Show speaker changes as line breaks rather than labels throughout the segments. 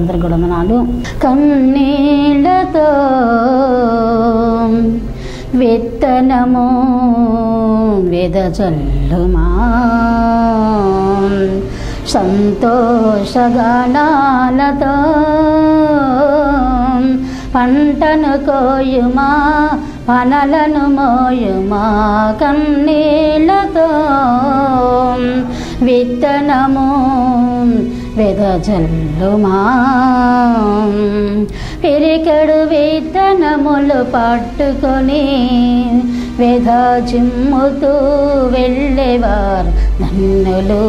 వచ్చిన బిడ్డలందరూ కూడా వందనాలు కన్నీళ్ళతో విత్తనము వెదజల్లుమా సంతోషగానాలతో పంటను కోయుమా పనలను మోయుమా కన్నీళ్ళతో విత్తనము వెదజల్లుమా పిరికడు వేతనములు పట్టుకొని వెధ చిమ్ముతూ వెళ్ళేవారు ధన్యులు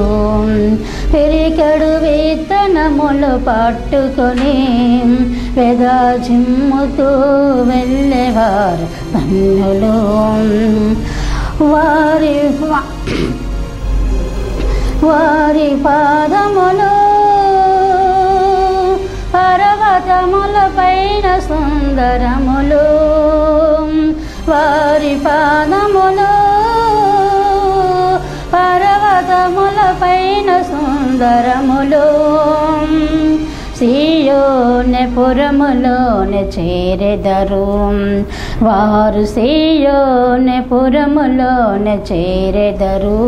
పిరికడు వేతనములు పట్టుకొని వెధ చిమ్ముతూ వెళ్ళేవారు ధన్యులు వారి వారి పాదములు పైన సుందరములు వారి పాదములు పర్వతముల పైన సుందరములు సీయోని పురములోని చేరెదరు. వారు సీయోని పురములోని చేరెదరు.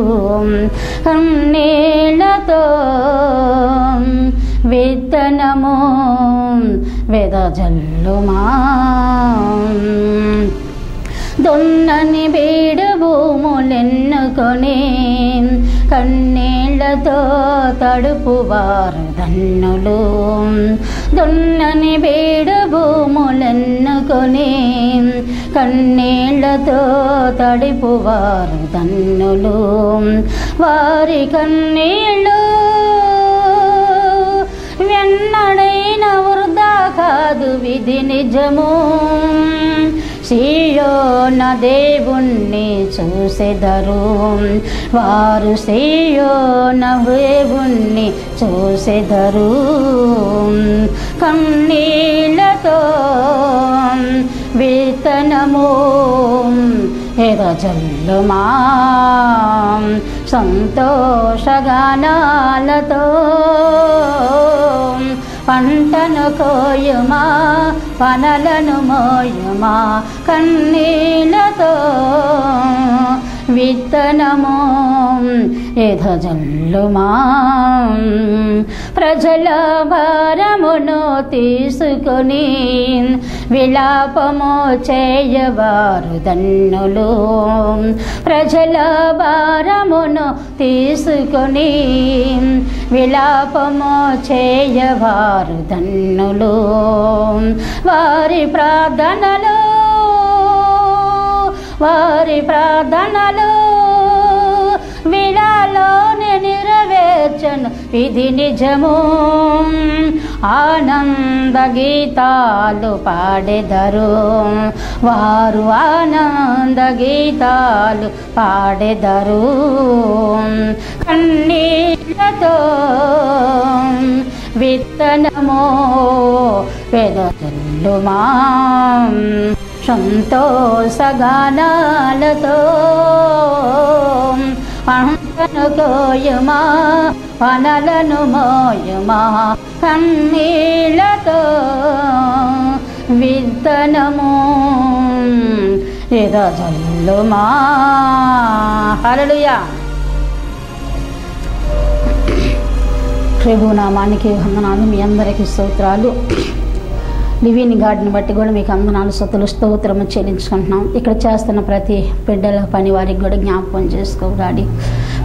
కన్నీళ్ళతో విత్తనము వెదజల్లుమా. దొన్నని బీడు భూములెన్నుకొని కన్నీళ్ళతో తడుపువారు దన్నులు. దొన్నని బీడు భూములెన్నుకొని కన్నీళ్ళతో తడిపువారు దన్నులు. వారి కన్నీళ్ళు వెన్నడైన వృధా కాదు విధి నిజము. సీయోన దేవుణ్ణి చూసెదరు. వారు సీయోన దేవుణ్ణి చూసెదరు. కన్నీళ్ళతో విత్తనము ఎదజల్లుమా సంతోషగానాలతో పంటను కోయుమా పనలను మోయుమా కన్నీళ్ళతో విత్తనము ఎదజల్లుమా. ప్రజల భారమును తీసుకుని విలాపము చేయవారు దన్నులు ప్రజల భారమును తీసుకొని విలాపము చేయవారు దన్నులు వారి ప్రార్థనలు వారి ప్రార్థనలు విడాలోని నెరవేర్చను. ఇది నిజము. ఆనంద గీతాలు పాడెదరు వారు ఆనంద గీతాలు పాడెదరు కన్నీళ్ళతో విత్తనము పెదలుమా సంతోషగానాలతో పంటను కోయుమా పనలను మోయుమా కన్నీళ్ళతో విత్తనము ఎదజల్లుమా. హల్లెలూయా. ప్రభు నామానికి వందనాలు మీ అందరికీ స్తోత్రాలు. లివిన్ గార్డ్ని బట్టి కూడా మీకు అందనాలు సొత్తులు స్తోత్రము చెల్లించుకుంటున్నాం. ఇక్కడ చేస్తున్న ప్రతి బిడ్డల పని వారికి కూడా జ్ఞాపకం చేసుకోరాడి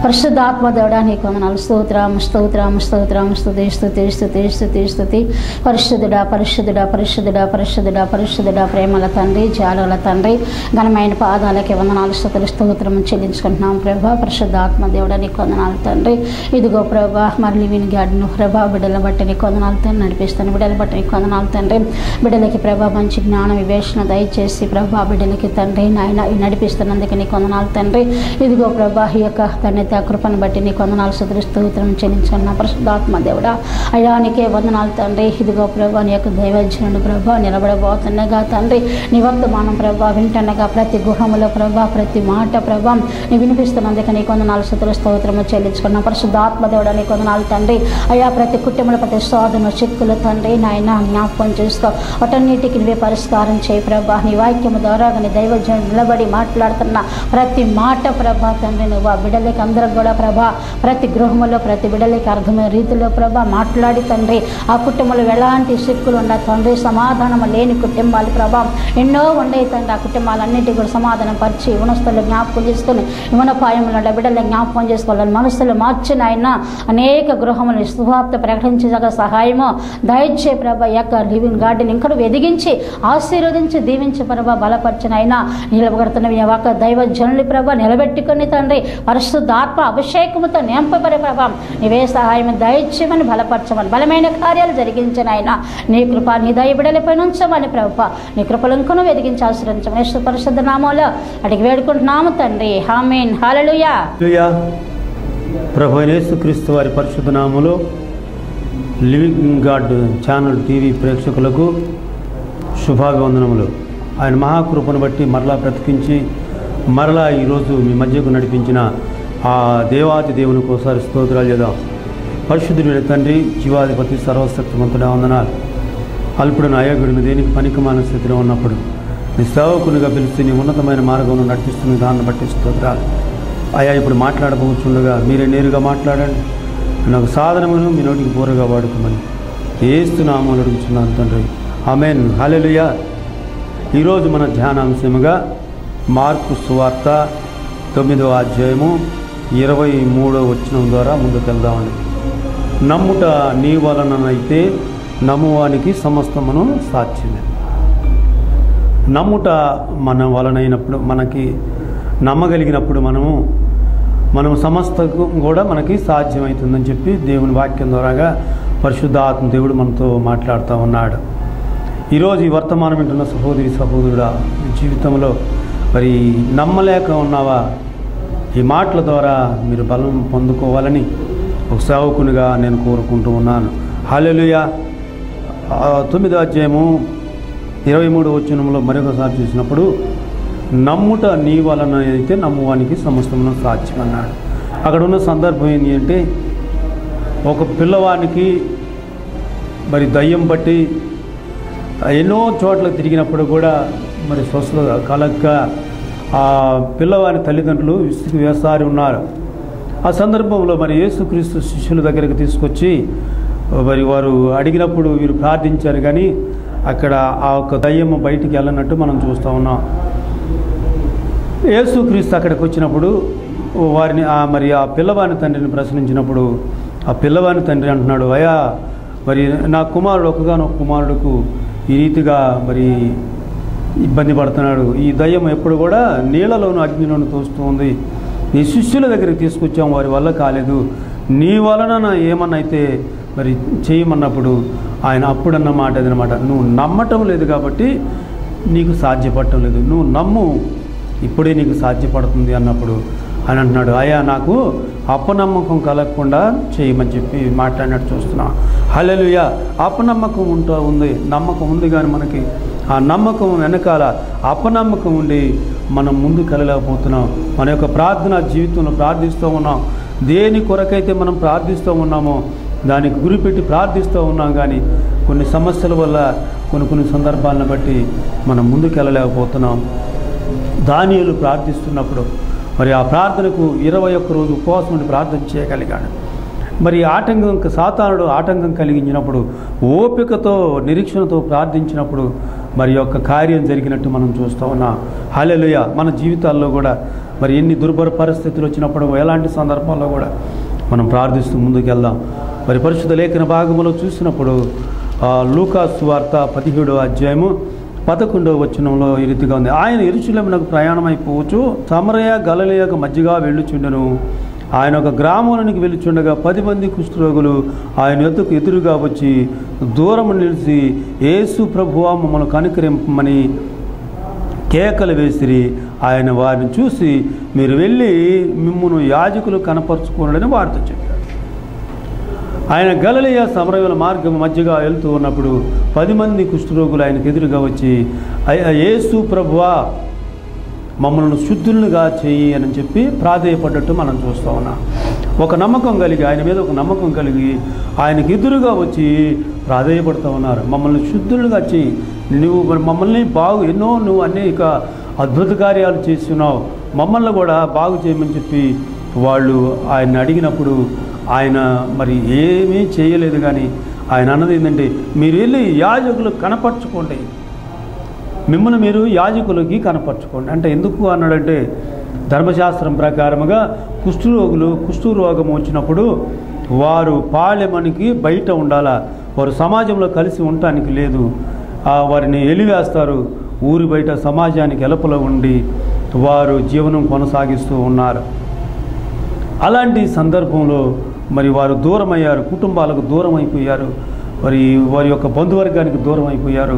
పరిశుద్ధాత్మ దేవుడా నీకు వందనాలు. స్తోత్రం స్తోత్రం స్తోత్రం. స్థుతి స్థుతి స్థుతి స్థుతి స్థుతి పరిశుద్ధుడా పరిశుద్ధుడా పరిశుద్ధుడా పరిశుద్ధుడా పరిశుద్ధుడా ప్రేమల తండ్రి జాలల తండ్రి. ఘనమైన పాదాలకి వందనాలు స్థుతులు స్తోత్రం చెల్లించుకుంటున్నాం ప్రభా. పరిశుద్ధాత్మ దేవుడా నీకు వందనాలు తండ్రి. ఇదిగో ప్రభా మరలి విని గాడిను ప్రభా బిడ్డల బట్టి నీకు వందనాలు తండ్రి. నడిపిస్తాను బిడ్డల బట్టి నీకు వందనాలు తండ్రి. బిడ్డలకి ప్రభా మంచి జ్ఞాన వివేచన దయచేసి ప్రభా బిడ్డలకి తండ్రి నాయన నడిపిస్తున్నందుకు నీకు వందనాలు తండ్రి. ఇదిగో ప్రభా ఈ యొక్క తండ్రి ఆ కృపను బట్టి నీకు వందనాలు సుతులు ఉత్తరం చెల్లించుకున్న పరిశుద్ధాత్మ దేవుడా అయ్యా నీకే వందనాలు తండ్రి. ఇదిగో ప్రభా నీ యొక్క దైవజనుడు ప్రభా నిలబడబోతుండగా తండ్రి. నీ వర్తమానం ప్రభా వింటనగా ప్రతి గుహములో ప్రభా ప్రతి మాట ప్రభా నీ వినిపిస్తున్నందుకు నీకు వందనాలు సుతులు స్తోత్రము చెల్లించుకున్న. పరిశుద్ధాత్మ దేవుడా నీకు వందనాలు తండ్రి. అయ్యా ప్రతి కుటుంబంలో ప్రతి సాధన చిక్కులు తండ్రి నాయన జ్ఞాపకం చేసుకో. వాటన్నిటికి నువ్వే పరిష్కారం చేయి ప్రభా. నీ వాక్యము ద్వారా నీ దైవజనుడు నిలబడి మాట్లాడుతున్న ప్రతి మాట ప్రభా తండ్రి నువ్వు ఆ బిడ్డలకి అందరికి కూడా ప్రభా ప్రతి గృహంలో ప్రతి బిడ్డలకి అర్థమయ్యే రీతిలో ప్రభా మాట్లాడి తండ్రి ఆ కుటుంబంలో ఎలాంటి సిక్కులు ఉన్న తండ్రి సమాధానం లేని కుటుంబాలు ప్రభా ఎన్నో ఉండే తండ్రి ఆ కుటుంబాలన్నిటి కూడా సమాధానం పరిచి యువనస్తులు జ్ఞాపకం చేసుకుని యువనపాయంలో ఉండే బిడ్డలు జ్ఞాపకం చేసుకోవాలని మనసులు మార్చిన ఆయన అనేక గృహములు శుభాప్త ప్రకటించగా సహాయము దయచే ప్రభ యొక్క లివింగ్ గార్డెన్ ఇంకా ఎదిగించి ఆశీర్వదించి దీవించి ప్రభ బలపరిచిన ఆయన నిలబడుతున్న యొక్క దైవ జనుని ప్రభ నిలబెట్టుకుని తండ్రి ఆత్మ అభిషేకముతో నింపబడే ప్రభావం నీవే సహాయం దయచేయమని బలపరచమని బలమైన కార్యాలు జరిగించిన ఆయన నీ కృప నీ దయ బిడలపై ఉంచమని ప్రభు నీ కృపలంకును వెదిగించి ఆశ్రయించమని పరిశుద్ధ నామంలో అడిగి వేడుకుంటున్నాము తండ్రి. హామీన్ హాలలుయా
ప్రభు యేసుక్రీస్తు వారి పరిశుద్ధ నామంలో లివింగ్ గాడ్ ఛానల్ టీవీ ప్రేక్షకులకు శుభాభివందనములు. ఆయన మహాకృపను బట్టి మరలా బ్రతికించి మరలా ఈరోజు మీ మధ్యకు నడిపించిన ఆ దేవాది దేవునికి ఒకసారి స్తోత్రాలు చేద్దాం. పరిశుద్ధుడైన తండ్రి జీవాధిపతి సర్వశక్తివంతుడా వందనాలు. అల్పుడు అయోగ్యుడిని దేనికి పనికిమాన స్థితిలో ఉన్నప్పుడు నీ సేవకునిగా పిలిచి నీ ఉన్నతమైన మార్గంలో నడిపిస్తున్న దాన్ని బట్టి స్తోత్రాలు. అయా ఇప్పుడు మాట్లాడబోచుండగా మీరే నేరుగా మాట్లాడండి. నాకు సాధనమును మీ నోటికి పూరగా వాడుకోమని ఏస్తున్నామని అడుగుతున్నాను తండ్రి. ఆమెన్. హలెలుయా ఈరోజు మన ధ్యానాంశముగా మార్కు సువార్త తొమ్మిదవ అధ్యాయము ఇరవై మూడో వచనం ద్వారా ముందుకెళ్దామండి. నమ్ముట నీ వలననైతే నమ్మువానికి సమస్తమును సాధ్యమే. నమ్ముట మన వలనైనప్పుడు మనకి నమ్మగలిగినప్పుడు మనము మనం సమస్తకు కూడా మనకి సాధ్యమవుతుందని చెప్పి దేవుని వాక్యం ద్వారాగా పరిశుద్ధాత్మ దేవుడు మనతో మాట్లాడుతూ ఉన్నాడు. ఈరోజు ఈ వర్తమానం వింటున్న సహోదరి సహోదరుడా జీవితంలో మరి నమ్మలేక ఉన్నావా? ఈ మాటల ద్వారా మీరు బలం పొందుకోవాలని ఒక సేవకునిగా నేను కోరుకుంటూ ఉన్నాను. హాలెలుయ తొమ్మిదో అధ్యాయము ఇరవై మూడు వచనంలో మరొకసారి చూసినప్పుడు నమ్ముట నీ వలన అయితే నమ్మువానికి సమస్తమును సాధ్యం అన్నాడు అక్కడ ఉన్న సందర్భం ఏంటి అంటే ఒక పిల్లవానికి మరి దయ్యం బట్టి ఎన్నో చోట్ల తిరిగినప్పుడు కూడా మరి స్వస్థ కలక్క ఆ పిల్లవాని తల్లిదండ్రులు విసుగు వేసారి ఉన్నారు. ఆ సందర్భంలో మరి యేసుక్రీస్తు శిష్యుల దగ్గరికి తీసుకొచ్చి మరి వారు అడిగినప్పుడు వీరు ప్రార్థించారు కానీ అక్కడ ఆ యొక్క దయ్యం బయటికి వెళ్ళనట్టు మనం చూస్తూ ఉన్నాం. యేసుక్రీస్తు అక్కడికి వచ్చినప్పుడు వారిని ఆ మరి ఆ పిల్లవాని తండ్రిని ప్రశ్నించినప్పుడు ఆ పిల్లవాని తండ్రి అంటున్నాడు అయా మరి నా కుమారుడు ఒకగానొక కుమారుడుకు ఈ రీతిగా మరి ఇబ్బంది పడుతున్నాడు. ఈ దయ్యం ఎప్పుడు కూడా నీళ్ళలోను అగ్నిలోను తోస్తూ ఉంది నీ శిష్యుల దగ్గరికి తీసుకొచ్చాం వారి వల్ల కాలేదు. నీ వలన ఏమన్నా అయితే మరి చేయమన్నప్పుడు ఆయన అప్పుడన్న మాట అదనమాట. నువ్వు నమ్మటం లేదు కాబట్టి నీకు సాధ్యపడటం లేదు. నువ్వు నమ్ము ఇప్పుడే నీకు సాధ్యపడుతుంది అన్నప్పుడు అని అంటున్నాడు అయ్యా నాకు అపనమ్మకం కలగకుండా చేయమని చెప్పి మాట్లాడినట్టు చూస్తున్నా. హలలుయ అపనమ్మకం ఉంటూ ఉంది. నమ్మకం ఉంది కానీ మనకి ఆ నమ్మకం వెనకాల అపనమ్మకం ఉండి మనం ముందు వెళ్ళలేకపోతున్నాం మన యొక్క ప్రార్థన జీవితంలో ప్రార్థిస్తూ ఉన్నాం. దేని కొరకైతే మనం ప్రార్థిస్తూ ఉన్నామో దానికి గురిపెట్టి ప్రార్థిస్తూ ఉన్నాం కానీ కొన్ని సమస్యల వల్ల కొన్ని కొన్ని సందర్భాలను బట్టి మనం ముందుకెళ్ళలేకపోతున్నాం దానియులు ప్రార్థిస్తున్నప్పుడు మరి ఆ ప్రార్థనకు ఇరవై ఒక్క రోజు ఉపవాసం ఉండి ప్రార్థన చేయగలిగాడు. మరి ఆటంకం సాతానుడు ఆటంకం కలిగించినప్పుడు ఓపికతో నిరీక్షణతో ప్రార్థించినప్పుడు మరి యొక్క కార్యం జరిగినట్టు మనం చూస్తూ ఉన్నాం. హలెలుయ మన జీవితాల్లో కూడా మరి ఎన్ని దుర్భర పరిస్థితులు వచ్చినప్పుడు ఎలాంటి సందర్భాల్లో కూడా మనం ప్రార్థిస్తూ ముందుకెళ్దాం. మరి పరిశుద్ధ లేఖన భాగంలో చూసినప్పుడు లూకాసు వార్త పదిహేడవ అధ్యాయము పదకొండవ వచనంలో ఈ రీతిగా ఉంది. ఆయన ఇరుచులమునకు ప్రయాణమైపోవచ్చు సమరయ గలలియకు మధ్యగా వెళ్ళుచుండెను. ఆయన ఒక గ్రామంలోనికి వెళ్ళుచుండగా పది మంది కుష్ఠరోగులు ఆయన ఎద్దుకు ఎదురుగా వచ్చి దూరం నిలిచి యేసు ప్రభువా మమ్మల్ని కనుకరింపమని కేకలు వేసిరి. ఆయన వారిని చూసి మీరు వెళ్ళి మిమ్మను యాజకులు కనపరుచుకోనని వారితో చెప్పారు ఆయన గలలియ సమరయుల మార్గం మధ్యగా వెళ్తూ ఉన్నప్పుడు పది మంది కుష్ఠరోగులు ఆయనకు ఎదురుగా వచ్చి ఏసు యేసు ప్రభువా మమ్మల్ని శుద్ధులుగా చెయ్యి అని చెప్పి ప్రాధేయపడ్డట్టు మనం చూస్తూ ఉన్నాం. ఒక నమ్మకం కలిగి ఆయన మీద ఒక నమ్మకం కలిగి ఆయనకి ఎదురుగా వచ్చి ప్రాధేయపడుతూ ఉన్నారు. మమ్మల్ని శుద్ధులుగా చెయ్యి నువ్వు మరి మమ్మల్ని బాగు ఎన్నో నువ్వు అనేక అద్భుత కార్యాలు చేస్తున్నావు. మమ్మల్ని కూడా బాగు చేయమని చెప్పి వాళ్ళు ఆయన అడిగినప్పుడు ఆయన మరి ఏమీ చేయలేదు కానీ ఆయన అన్నది ఏంటంటే మీరు వెళ్ళి యాజకులు కనపరచుకోండి. మిమ్మల్ని మీరు యాజకులకి కనపరచుకోండి. అంటే ఎందుకు అన్నాడంటే ధర్మశాస్త్రం ప్రకారముగా కుష్ఠరోగులు కుష్ఠు రోగం వచ్చినప్పుడు వారు పాళెమనికి బయట ఉండాలా? వారు సమాజంలో కలిసి ఉండటానికి లేదు. వారిని ఎలివేస్తారు. ఊరి బయట సమాజానికి ఎలపలో ఉండి వారు జీవనం కొనసాగిస్తూ ఉన్నారు. అలాంటి సందర్భంలో మరి వారు దూరమయ్యారు కుటుంబాలకు దూరం అయిపోయారు మరి వారి యొక్క బంధువర్గానికి దూరం అయిపోయారు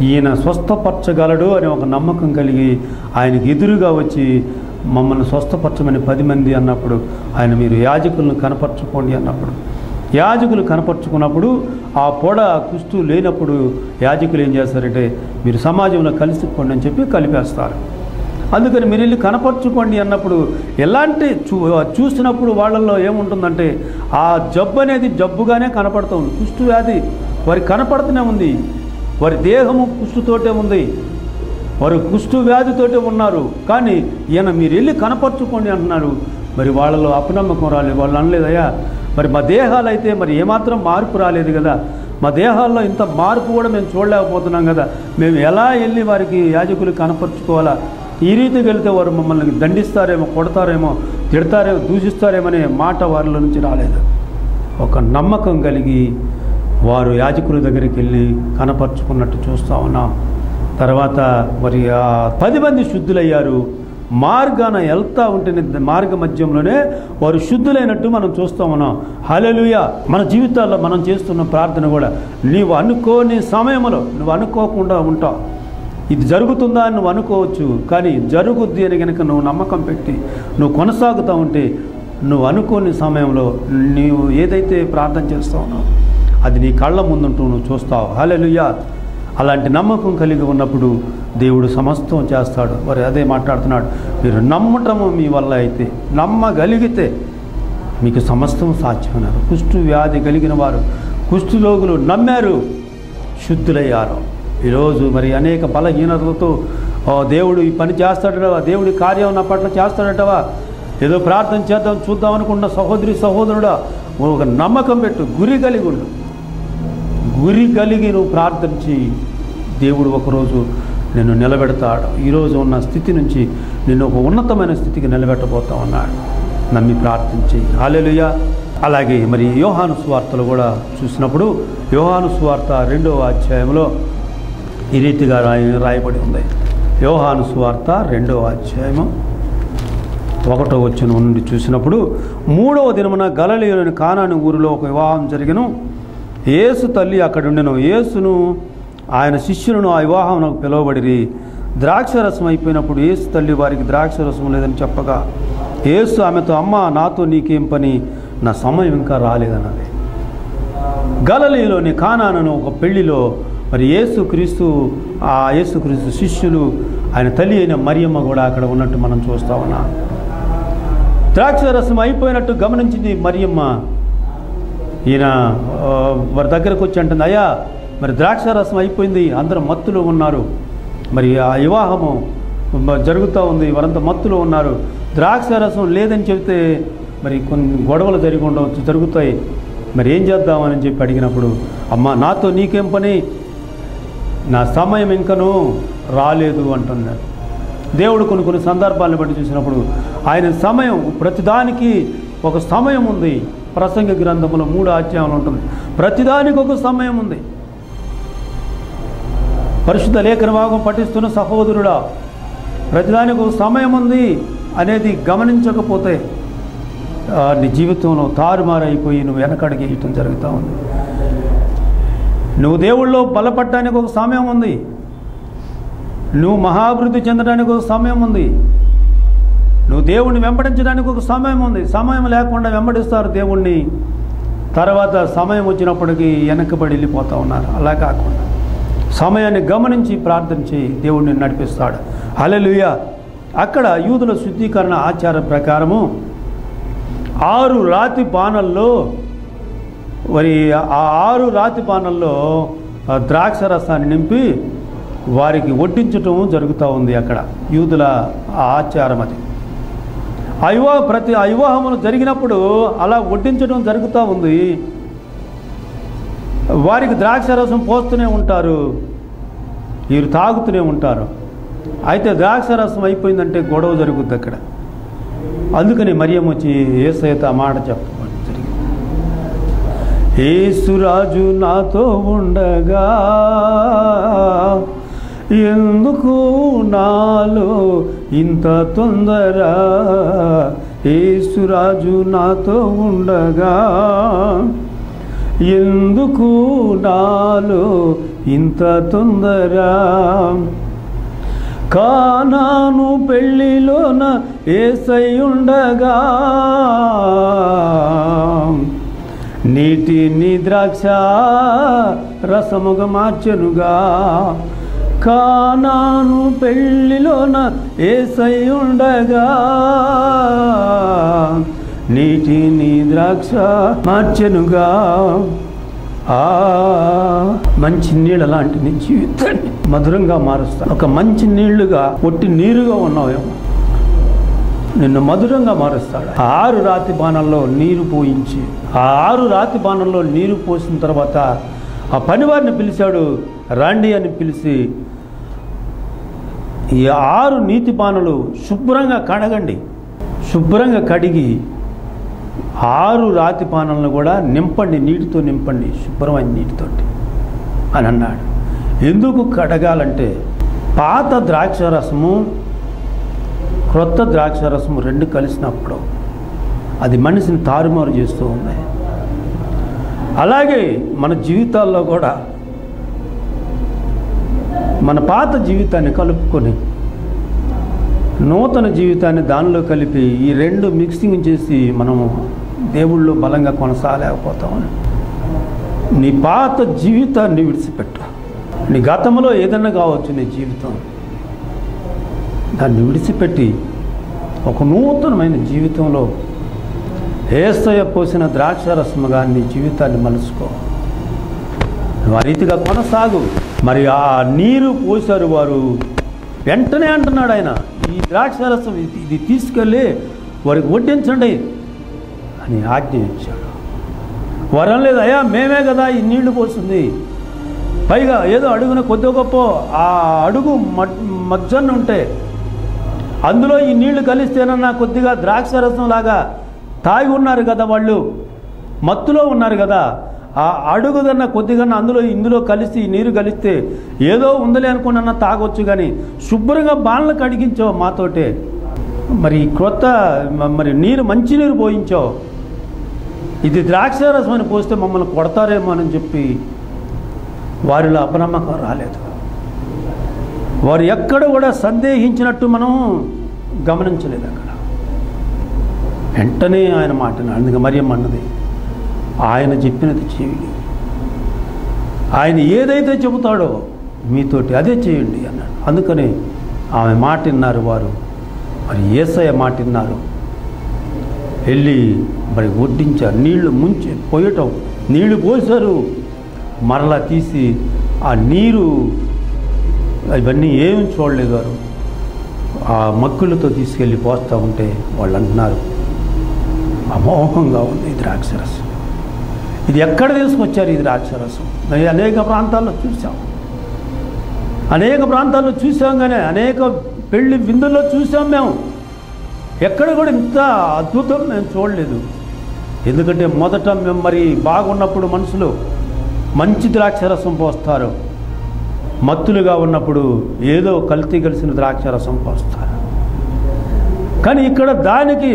ఈయన స్వస్థపరచగలడు అనే ఒక నమ్మకం కలిగి ఆయనకి ఎదురుగా వచ్చి మమ్మల్ని స్వస్థపరచమని పది మంది అన్నప్పుడు ఆయన మీరు యాజకులను కనపరచుకోండి అన్నప్పుడు. యాజకులు కనపరుచుకున్నప్పుడు ఆ పొడ కుస్తు లేనప్పుడు యాజకులు ఏం చేస్తారంటే మీరు సమాజంలో కలిసిపోండి అని చెప్పి కలిపేస్తారు. అందుకని మీరు వెళ్ళి కనపరుచుకోండి అన్నప్పుడు ఎలాంటి చూ చూసినప్పుడు వాళ్ళల్లో ఏముంటుందంటే ఆ జబ్బు అనేది జబ్బుగానే కనపడుతూ ఉంది. కుష్టు వ్యాధి వారికి కనపడుతూనే ఉంది. వారి దేహము కుష్టుతోటే ఉంది. వారు కుష్టు వ్యాధితోటే ఉన్నారు. కానీ ఈయన మీరు వెళ్ళి కనపరుచుకోండి అంటున్నారు. మరి వాళ్ళలో అపనమ్మకం రాలేదు. వాళ్ళు అనలేదయ్యా. మరి మా దేహాలు అయితే మరి ఏమాత్రం మార్పు రాలేదు కదా. మా దేహాల్లో ఇంత మార్పు కూడా మేము చూడలేకపోతున్నాం కదా. మేము ఎలా వెళ్ళి వారికి యాజకులు కనపరుచుకోవాలా? ఈ రీతికి వెళ్తే వారు మమ్మల్ని దండిస్తారేమో కొడతారేమో తిడతారేమో దూషిస్తారేమనే మాట వారిలో నుంచి రాలేదు. ఒక నమ్మకం కలిగి వారు యాజకుల దగ్గరికి వెళ్ళి కనపరుచుకున్నట్టు చూస్తూ ఉన్నాం. తర్వాత మరి ఆ పది మంది శుద్ధులయ్యారు. మార్గాన వెళ్తా ఉంటేనే మార్గ మధ్యంలోనే వారు శుద్ధులైనట్టు మనం చూస్తూ ఉన్నాం. హలలుయ మన జీవితాల్లో మనం చేస్తున్న ప్రార్థన కూడా నీవు అనుకోని సమయంలో నువ్వు అనుకోకుండా ఉంటావు. ఇది జరుగుతుందా అని నువ్వు అనుకోవచ్చు కానీ జరుగుద్ది అని కనుక నువ్వు నమ్మకం పెట్టి నువ్వు కొనసాగుతూ ఉంటే నువ్వు అనుకోని సమయంలో నీవు ఏదైతే ప్రార్థన చేస్తూ ఉన్నావు అది నీ కళ్ళ ముందుంటూ నువ్వు చూస్తావు. హలెలుయ్యా అలాంటి నమ్మకం కలిగి ఉన్నప్పుడు దేవుడు సమస్తం చేస్తాడు. మరి అదే మాట్లాడుతున్నాడు. మీరు నమ్మటము మీ వల్ల అయితే నమ్మగలిగితే మీకు సమస్తం సాధ్యమన్నారు. కుష్టు వ్యాధి కలిగిన వారు కుష్ఠులోగులు నమ్మారు శుద్ధులయ్యారు. ఈరోజు మరి అనేక బలహీనతలతో దేవుడు ఈ పని చేస్తాడటవా? దేవుడి కార్యం నా పట్ల చేస్తాడటవా? ఏదో ప్రార్థన చేద్దాం చూద్దాం అనుకున్న సహోదరి సహోదరుడా ఒక నమ్మకం పెట్టు గురి కలిగి ఉండు. గురి కలిగి నువ్వు ప్రార్థించి దేవుడు ఒకరోజు నిన్ను నిలబెడతాడు. ఈరోజు ఉన్న స్థితి నుంచి నిన్ను ఒక ఉన్నతమైన స్థితికి నిలబెట్టబోతా ఉన్నాడు. నమ్మి ప్రార్థించి హాలెలుయ అలాగే మరి యోహాను స్వార్తలు కూడా చూసినప్పుడు యోహాను స్వార్త రెండవ అధ్యాయంలో ఈ రీతిగా రాయ రాయబడి ఉంది. యోహాను స్వార్త రెండవ అధ్యాయము ఒకటో వచ్చిన నుండి చూసినప్పుడు మూడవ దినమున గలలియోని కానాని ఊరిలో ఒక వివాహం జరిగను. యేసు తల్లి అక్కడ ఉండెను. యేసును ఆయన శిష్యులను ఆ వివాహమునకు పిలువబడిరి. ద్రాక్షరసం అయిపోయినప్పుడు యేసు తల్లి వారికి ద్రాక్షరసం లేదని చెప్పగా యేసు ఆమెతో అమ్మ నాతో నీకేం పని? నా సమయం ఇంకా రాలేదన్నది. గలలీలోని కానానను ఒక పెళ్ళిలో మరి ఏసు క్రీస్తు ఆ యేసు క్రీస్తు శిష్యులు ఆయన తల్లి అయిన మరియమ్మ కూడా అక్కడ ఉన్నట్టు మనం చూస్తా ఉన్నాం. ద్రాక్ష రసం అయిపోయినట్టు గమనించింది మరియమ్మ. ఈయన వారి దగ్గరకు వచ్చి అంటుంది అయ్యా మరి ద్రాక్ష రసం అయిపోయింది అందరూ మత్తులో ఉన్నారు. మరి ఆ వివాహము జరుగుతూ ఉంది వారంతా మత్తులో ఉన్నారు. ద్రాక్ష రసం లేదని చెబితే మరి కొన్ని గొడవలు జరిగి ఉండవచ్చు జరుగుతాయి. మరి ఏం చేద్దామని చెప్పి అడిగినప్పుడు అమ్మ నాతో నీకేం పని? నా సమయం ఇంకను రాలేదు అంటున్నాడు. దేవుడు కొన్ని కొన్ని సందర్భాలను బట్టి చూసినప్పుడు ఆయన సమయం ప్రతిదానికి ఒక సమయం ఉంది. ప్రసంగ గ్రంథంలో మూడు అధ్యాయంలో ఉంటుంది. ప్రతిదానికి ఒక సమయం ఉంది. పరిశుద్ధ లేఖన భాగం పఠిస్తున్న సహోదరుడా ప్రతిదానికి ఒక సమయం ఉంది అనేది గమనించకపోతే నీ జీవితంలో తారుమారైపోయి నువ్వు వెనకడికి ఇయటం జరుగుతూ ఉంది. నువ్వు దేవుళ్ళో బలపడటానికి ఒక సమయం ఉంది. నువ్వు మహాభివృద్ధి చెందడానికి ఒక సమయం ఉంది. నువ్వు దేవుణ్ణి వెంబడించడానికి ఒక సమయం ఉంది. సమయం లేకుండా వెంబడిస్తారు దేవుణ్ణి. తర్వాత సమయం వచ్చినప్పటికీ వెనకబడి వెళ్ళిపోతూ ఉన్నారు. అలా కాకుండా సమయాన్ని గమనించి ప్రార్థన చేయి. దేవుణ్ణి నడిపిస్తాడు. అలెలుయ అక్కడ యూదుల శుద్ధీకరణ ఆచార ప్రకారము ఆరు రాతి పానల్లో మరి ఆ ఆరు రాతి పానల్లో ద్రాక్ష రసాన్ని నింపి వారికి వడ్డించటం జరుగుతూ ఉంది అక్కడ. యూదుల ఆచారం అది. అవివాహ ప్రతి ఆ జరిగినప్పుడు అలా వడ్డించడం జరుగుతూ ఉంది. వారికి ద్రాక్ష రసం పోస్తూనే ఉంటారు. వీరు తాగుతూనే ఉంటారు. అయితే ద్రాక్ష రసం అయిపోయిందంటే గొడవ జరుగుద్ది అక్కడ. అందుకని మరియం వచ్చి ఏసైతే ఆ మాట చెప్పమని జరిగింది. ఏసురాజు నాతో ఉండగా ఎందుకు నాలో ఇంత తొందర? ఏసురాజు నాతో ఉండగా ఎందుకు నాలో ఇంత తొందర? కానాను పెళ్ళిలోన ఏసై ఉండగా నీటిని ద్రాక్ష రసముగా మార్చెనుగా కానాను పెళ్ళిలోన ఏసై ఉండగా నీటిని ద్రాక్ష మార్చెనుగా. ఆ మంచి నీళ్ళ లాంటి నీ జీవితాన్ని మధురంగా మారుస్తా. ఒక మంచి నీళ్ళుగా ఒట్టి నీరుగా ఉన్నావేమో. నిన్ను మధురంగా మారుస్తాడు. ఆ ఆరు రాతి బాణంలో నీరు పోయించి ఆ ఆరు రాతి బాణంలో నీరు పోసిన తర్వాత ఆ పనివారిని పిలిచాడు రాండి అని పిలిచి ఈ ఆరు నీతి శుభ్రంగా కడగండి. శుభ్రంగా కడిగి ఆరు రాతి పానలను కూడా నింపండి నీటితో నింపండి శుభ్రమైన నీటితోటి అని అన్నాడు. ఎందుకు కడగాలంటే పాత ద్రాక్ష రసము క్రొత్త ద్రాక్ష రసము రెండు కలిసినప్పుడు అది మనిషిని తారుమారు చేస్తూ ఉన్నాయి. అలాగే మన జీవితాల్లో కూడా మన పాత జీవితాన్ని కలుపుకొని నూతన జీవితాన్ని దానిలో కలిపి ఈ రెండు మిక్సింగ్ చేసి మనము దేవుళ్ళు బలంగా కొనసాగలేకపోతామని నీ పాత జీవితాన్ని విడిచిపెట్టు. నీ గతంలో ఏదన్నా కావచ్చు నీ జీవితం. దాన్ని విడిచిపెట్టి ఒక నూతనమైన జీవితంలో ఏస్తయ పోసిన ద్రాక్షరసముగా నీ జీవితాన్ని మలుచుకో. నువ్వు ఆ రీతిగా కొనసాగు. మరి ఆ నీరు పోసారు వారు. వెంటనే అంటున్నాడు ఆయన ఈ ద్రాక్షరసం ఇది ఇది తీసుకెళ్ళి వారికి వడ్డించండి అని ఆజ్ఞ ఇచ్చాడు వరం లేదు అయ్యా మేమే కదా ఈ నీళ్ళు పోస్తుంది పైగా ఏదో అడుగున కొద్ది గొప్ప ఆ అడుగు మజ్జన్న ఉంటే అందులో ఈ నీళ్ళు కలిస్తేనన్నా కొద్దిగా ద్రాక్షరసం లాగా తాగి ఉన్నారు కదా వాళ్ళు మత్తులో ఉన్నారు కదా ఆ అడుగుదన్న కొద్దిగా అందులో ఇందులో కలిసి నీరు కలిస్తే ఏదో ఉందలే అనుకున్నా తాగొచ్చు కానీ శుభ్రంగా బాణలు కడిగించావు మాతోటే. మరి క్రొత్త మరి నీరు మంచి నీరు పోయించావు. ఇది ద్రాక్షారసం అని పోస్తే మమ్మల్ని కొడతారేమో అని చెప్పి వారిలో అపనమ్మకం రాలేదు. వారు ఎక్కడ కూడా సందేహించినట్టు మనం గమనించలేదు అక్కడ. వెంటనే ఆయన మాట అందుకే మరియమ్మ అన్నది ఆయన చెప్పినది చేయండి. ఆయన ఏదైతే చెబుతాడో మీతోటి అదే చేయండి అన్నాడు. అందుకని ఆమె మాటిన్నారు వారు. మరి ఏసయ మాట విన్నారు వెళ్ళి మరి ఒడ్డించారు నీళ్ళు ముంచి పోయటం నీళ్ళు పోసారు మరలా తీసి ఆ నీరు ఇవన్నీ ఏమి చూడలేదు వారు. ఆ మక్కులతో తీసుకెళ్ళి పోస్తూ ఉంటే వాళ్ళు అంటున్నారు అమోహంగా ఉంది ద్రాక్షరసం. ఇది ఎక్కడ తీసుకొచ్చారు ఈ రాక్షరసం మేము అనేక ప్రాంతాల్లో చూసాం అనేక ప్రాంతాల్లో చూసాం కానీ అనేక పెళ్ళి విందుల్లో చూసాం మేము. ఎక్కడ కూడా ఇంత అద్భుతం మేము చూడలేదు. ఎందుకంటే మొదట మేము మరి బాగున్నప్పుడు మనుషులు మంచి ద్రాక్షరసం పోస్తారు. మత్తులుగా ఉన్నప్పుడు ఏదో కల్తీ కలిసిన ద్రాక్షరసం పోస్తారు. కానీ ఇక్కడ దానికి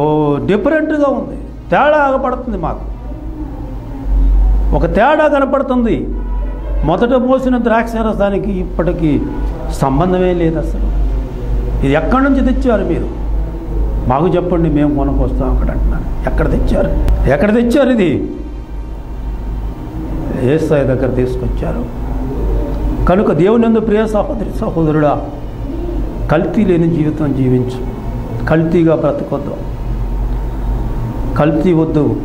ఓ డిఫరెంట్గా ఉంది. తేడా పడుతుంది మాకు. ఒక తేడా కనపడుతుంది. మొదట పోసిన ద్రాక్ష రసానికి ఇప్పటికీ సంబంధమే లేదు అసలు. ఇది ఎక్కడి నుంచి తెచ్చారు మీరు? మాకు చెప్పండి మేము కొనుక్కొస్తాం అక్కడ అంటున్నారు. ఎక్కడ తెచ్చారు? ఎక్కడ తెచ్చారు ఇది? ఏసాయి దగ్గర తీసుకొచ్చారు. కనుక దేవునందు ప్రియ సహోదరి సహోదరుడా కల్తీ లేని జీవితం జీవించు. కల్తీగా బ్రతకొద్దు. కల్తీ వద్దు.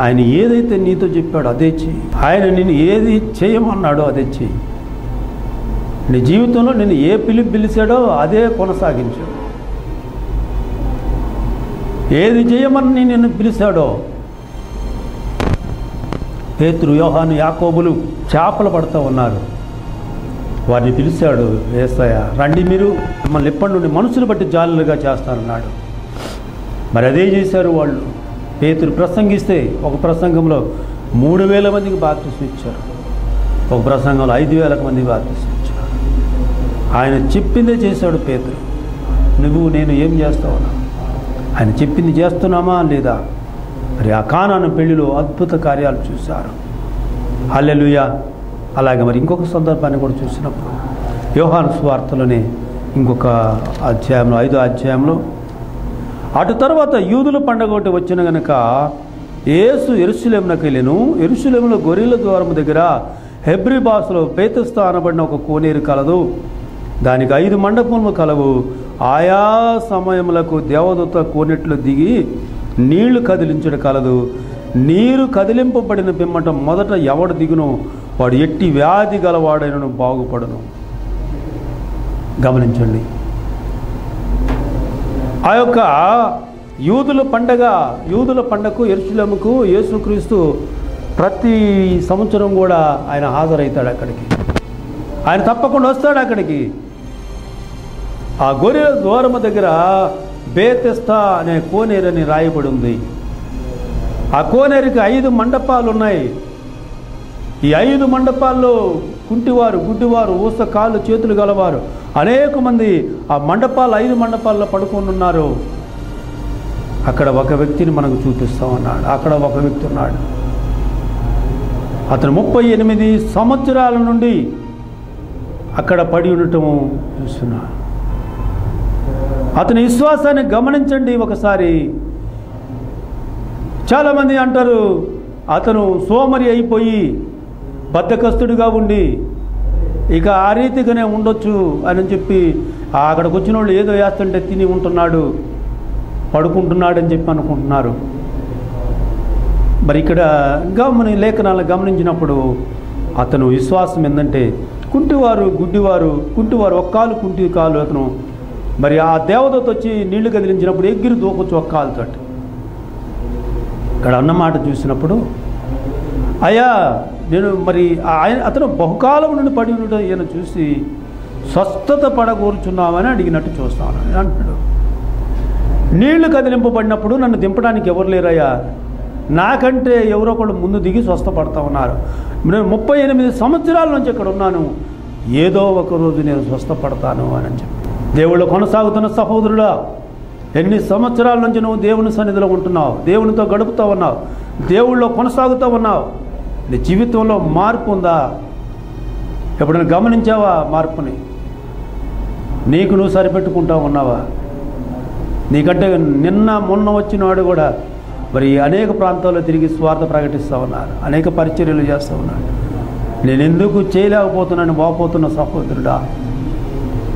ఆయన ఏదైతే నీతో చెప్పాడో అదే చెయ్యి. ఆయన నేను ఏది చేయమన్నాడో అదే చెయ్యి. నీ జీవితంలో నేను ఏ పిలుపు పిలిచాడో అదే కొనసాగించు. ఏది చేయమని నిన్ను పిలిచాడో పేతురు యోహాను యాకోబులు చేపలు పడుతూ ఉన్నారు. వారిని పిలిచాడు వేస్తాయ రండి మీరు మిమ్మల్ని ఎప్పటి నుండి మనుషులు బట్టి జాలులుగా చేస్తానన్నాడు. మరి అదే చేశారు వాళ్ళు. పేతురు ప్రసంగిస్తే ఒక ప్రసంగంలో మూడు వేల మందికి బాప్తిసం ఇచ్చారు. ఒక ప్రసంగంలో ఐదు వేలకు మంది బాప్తిసం ఇచ్చారు. ఆయన చెప్పిందే చేశాడు పేతురు. నువ్వు నేను ఏం చేస్తావు ఆయన చెప్పింది చేస్తున్నామా లేదా? మరి ఆ కానాను పెళ్ళిలో అద్భుత కార్యాలు చూశారు. హల్లెలూయా. అలాగే మరి ఇంకొక సందర్భాన్ని కూడా చూసినప్పుడు యోహాను స్వార్థలోనే ఇంకొక అధ్యాయంలో ఐదో అధ్యాయంలో అటు తర్వాత యూదుల పండగ ఒకటి వచ్చిన గనక ఏసు ఎరుసలేమునకు వెళ్ళెను. ఎరుసలేములో గొర్రెల ద్వారం దగ్గర హెబ్రి భాషలో పేతస్తా అనబడిన ఒక కోనేరు కలదు. దానికి ఐదు మండపములు కలవు. ఆయా సమయములకు దేవదూత కోనెట్లు దిగి నీళ్ళు కదిలించడం కలదు. నీరు కదిలింపబడిన పిమ్మట మొదట ఎవడు దిగును? వాడు ఎట్టి వ్యాధి గలవాడైనను బాగుపడను. గమనించండి. ఆ యొక్క యూదుల పండగ యూదుల పండగకు ఎరుచులముకు యేసుక్రీస్తు ప్రతి సంవత్సరం కూడా ఆయన హాజరవుతాడు అక్కడికి. ఆయన తప్పకుండా వస్తాడు అక్కడికి. ఆ గొర్రెల ద్వారము దగ్గర బేతెస్తా అనే కోనేరని రాయబడి ఉంది. ఆ కోనేరుకి ఐదు మండపాలు ఉన్నాయి. ఈ ఐదు మండపాల్లో కుంటివారు గుడ్డివారు ఊస కాళ్ళు చేతులు గలవారు. అనేక మంది ఆ మండపాలు ఐదు మండపాల్లో పడుకొని ఉన్నారు అక్కడ ఒక వ్యక్తిని మనకు చూపిస్తామన్నాడు అక్కడ ఒక వ్యక్తి ఉన్నాడు. అతను ముప్పై ఎనిమిది సంవత్సరాల నుండి అక్కడ పడి ఉండటం చూస్తున్నాడు అతని విశ్వాసాన్ని గమనించండి ఒకసారి. చాలామంది అంటారు అతను సోమరి అయిపోయి బద్దకస్తుడిగా ఉండి ఇక ఆ రీతిగానే ఉండొచ్చు అని చెప్పి అక్కడికి వచ్చిన వాళ్ళు ఏదో వేస్తుంటే తిని ఉంటున్నాడు పడుకుంటున్నాడని చెప్పి అనుకుంటున్నారు. మరి ఇక్కడ గమని లేఖనాలను గమనించినప్పుడు అతను విశ్వాసం ఏంటంటే కుంటివారు గుడ్డివారు కుంటివారు ఒక్కాలు కుంటి కాలు అతను. మరి ఆ దేవదత వచ్చి నీళ్ళు కదిలించినప్పుడు ఎగిరి దూకొచ్చు ఒక ఇక్కడ అన్నమాట చూసినప్పుడు అయ్యా నేను మరి ఆయన అతను బహుకాలం నుండి పడి ఉండడం ఈయన చూసి స్వస్థత పడగోరుచున్నామని అడిగినట్టు చూస్తాను అంటున్నాడు. నీళ్ళు కదిలింపబడినప్పుడు నన్ను దింపడానికి ఎవరు లేరయ్యా? నాకంటే ఎవరో ఒకళ్ళు ముందు దిగి స్వస్థపడతా ఉన్నారు. నేను ముప్పై ఎనిమిది సంవత్సరాల నుంచి ఇక్కడ ఉన్నాను. ఏదో ఒక రోజు నేను స్వస్థపడతాను అని చెప్పి. దేవుళ్ళు కొనసాగుతున్న సహోదరుడా ఎన్ని సంవత్సరాల నుంచి నువ్వు దేవుని సన్నిధిలో ఉంటున్నావు? దేవునితో గడుపుతూ ఉన్నావు. దేవుళ్ళో కొనసాగుతూ ఉన్నావు. నీ జీవితంలో మార్పు ఉందా? ఎప్పుడైనా గమనించావా మార్పుని? నీకు నువ్వు సరిపెట్టుకుంటా ఉన్నావా? నీకంటే నిన్న మొన్న వచ్చినవాడు కూడా మరి అనేక ప్రాంతాల్లో తిరిగి స్వార్థ ప్రకటిస్తూ ఉన్నారు. అనేక పరిచర్యలు చేస్తూ ఉన్నారు. నేను ఎందుకు చేయలేకపోతున్నాను బాగుపోతున్న సహోదరుడా?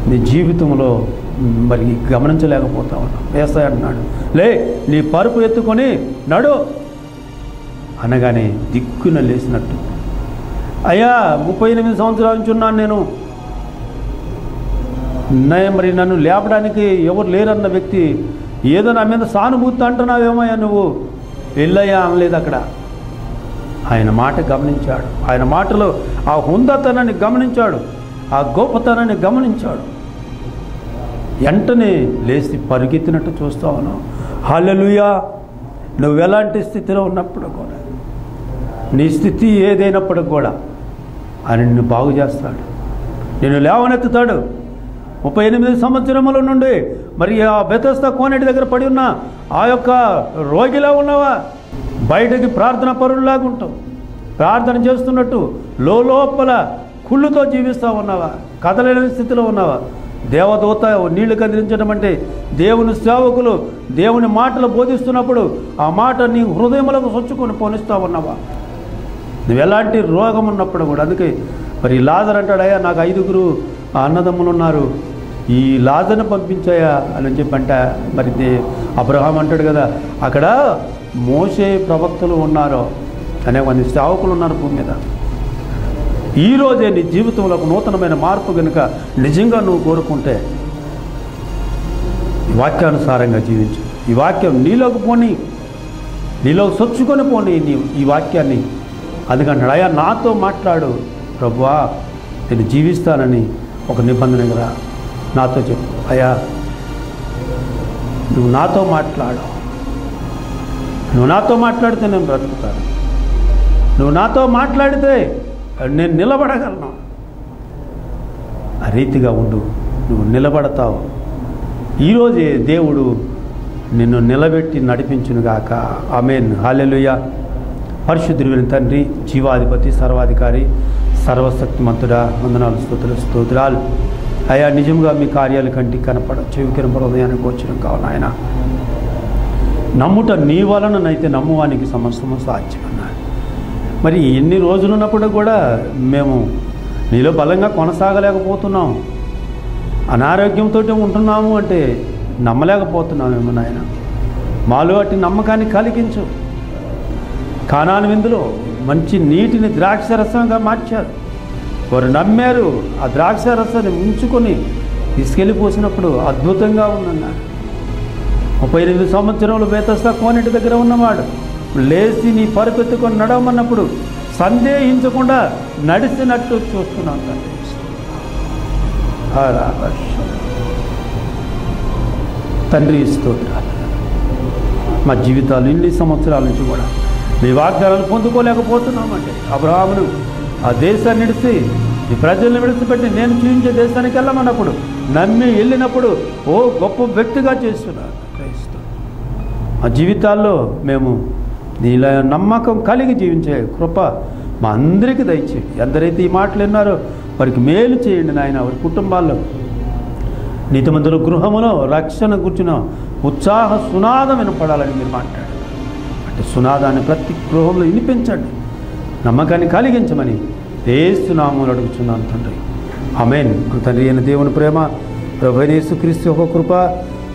నీ జీవితంలో మరి గమనించలేకపోతా ఉన్నా వేస్తాయి అంటున్నాడు లే నీ పరుపు ఎత్తుకొని నడు అనగానే దిక్కున లేచినట్టు. అయ్యా ముప్పై ఎనిమిది సంవత్సరాల నుంచి ఉన్నాను నేను. నే- మరి నన్ను లేపడానికి ఎవరు లేరన్న వ్యక్తి ఏదో నా మీద సానుభూతి అంటున్నావేమయ్యా నువ్వు? వెళ్ళయ్యా అనలేదు అక్కడ. ఆయన మాట గమనించాడు. ఆయన మాటలో ఆ హుందతనాన్ని గమనించాడు. ఆ గొప్పతనాన్ని గమనించాడు. వెంటనే లేచి పరిగెత్తినట్టు చూస్తా ఉన్నావు హల్లెలూయా! నువ్వు ఎలాంటి స్థితిలో ఉన్నప్పుడు కూడా నీ స్థితి ఏదైనప్పటికి కూడా ఆయన నిన్ను బాగు చేస్తాడు. నేను లేవనెత్తుతాడు. ముప్పై ఎనిమిది సంవత్సరముల నుండి మరి ఆ బెతస్త కోనేటి దగ్గర పడి ఉన్న ఆ యొక్క రోగిలా ఉన్నావా? బయటకి ప్రార్థన పరుల్లాగా ఉంటావు. ప్రార్థన చేస్తున్నట్టు లోపల కుళ్ళుతో జీవిస్తూ ఉన్నావా? కదలేని స్థితిలో ఉన్నావా? దేవదూత నీళ్ళు కదిలించడం అంటే దేవుని సేవకులు దేవుని మాటలు బోధిస్తున్నప్పుడు ఆ మాట నీ హృదయములకు సొచ్చుకొని పోనిస్తా ఉన్నావా? నువ్వు ఎలాంటి రోగం ఉన్నప్పుడు కూడా అందుకే మరి లాజర్ అంటాడయ్యా నాకు ఐదుగురు అన్నదమ్ములు ఉన్నారు. ఈ లాజర్ని పంపించాయా అని చెప్పంట మరి అబ్రహాం అంటాడు కదా అక్కడ మోసే ప్రవక్తలు ఉన్నారు. అనే కొన్ని సేవకులు ఉన్నారు భూమి మీద. ఈ రోజే నీ జీవితంలో ఒక నూతనమైన మార్పు కనుక నిజంగా నువ్వు కోరుకుంటే వాక్యానుసారంగా జీవించు. ఈ వాక్యం నీలోకి పోని నీలోకి సొచ్చుకొని పోని నీ ఈ వాక్యాన్ని అందుకంటాడు అయ్యా నాతో మాట్లాడు. ప్రభువా నేను జీవిస్తానని ఒక నిబంధన రా నాతో చెప్పు. అయ్యా నువ్వు నాతో మాట్లాడు. నువ్వు నాతో మాట్లాడితే నేను బ్రతుకుతాను. నువ్వు నాతో మాట్లాడితే నేను నిలబడగలను. ఆ రీతిగా ఉండు నువ్వు నిలబడతావు. ఈరోజే దేవుడు నిన్ను నిలబెట్టి నడిపించునుగాక. ఆమెన్. హాలెలుయ. పరిశుద్ధుడిని తండ్రి జీవాధిపతి సర్వాధికారి సర్వశక్తిమంతుడా వందనాలు స్తోత్రులు స్తోత్రాలు. అయా నిజంగా మీ కార్యాలు కంటి కనపడ చెవికిన హృదయానికి వచ్చిన కావాలి ఆయన నమ్ముట నీ వలననైతే నమ్మువానికి సమస్తము సాధ్యమన్నారు. మరి ఎన్ని రోజులున్నప్పుడు కూడా మేము నీలో బలంగా కొనసాగలేకపోతున్నాం. అనారోగ్యంతో ఉంటున్నాము అంటే నమ్మలేకపోతున్నామేమో నాయన. మాలో అట్టి నమ్మకాన్ని కలిగించు. కానాను విందులో మంచి నీటిని ద్రాక్ష రసంగా మార్చారు. వారు నమ్మారు ఆ ద్రాక్ష రసాన్ని ఉంచుకొని తీసుకెళ్ళి పోసినప్పుడు అద్భుతంగా ఉందన్నారు ముప్పై ఎనిమిది సంవత్సరంలో బేతస్తా కోనేటి దగ్గర ఉన్నవాడు లేచి నీ పరుపెత్తుకొని నడవమన్నప్పుడు సందేహించకుండా నడిచినట్టు చూస్తున్నాం తండ్రి. ఇస్తూ తండ్రి స్తోత్రాలు. మా జీవితాలు ఇన్ని సంవత్సరాల నుంచి కూడా మీ వాగ్దానాలు పొందుకోలేకపోతున్నామంటే అబ్రహామును ఆ దేశాన్ని విడిచి ఈ ప్రజల్ని విడిచిపెట్టి నేను చూపించే దేశానికి వెళ్ళమన్నప్పుడు నమ్మి వెళ్ళినప్పుడు ఓ గొప్ప వ్యక్తిగా చేస్తున్నారు. క్రైస్తవ మా జీవితాల్లో మేము నీలా నమ్మకం కలిగి జీవించే కృప మా అందరికీ దయచేయండి. ఎందరైతే ఈ మాటలు విన్నారో వారికి మేలు చేయండి నాయన వారి కుటుంబాల్లో. నీతిమంతుల గృహములో రక్షణ కూర్చున్న ఉత్సాహ సునాదం వినపడాలని మీరు మాట్లాడారు. సునాదాన్ని ప్రతి గృహంలో వినిపించండి. నమ్మకాన్ని కలిగించమని ఏస్తున్నాము అడుగుతున్నాను తండ్రి. అమెన్ తండ్రి అయిన దేవుని ప్రేమ ప్రభైనేసు క్రీస్తు యొక్క కృప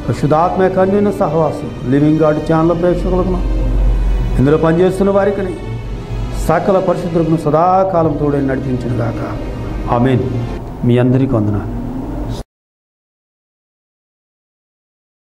పరిశుధాత్మ యొక్క సహవాసం లివింగ్ గాడ్ ఛానల్ ప్రేక్షకులకు ఇందులో పనిచేస్తున్న వారికి సకల పరిశుద్ధులకు సదాకాలం తోడే నడిపించిన గాక ఆమెన్. మీ అందరికీ వందనాలు.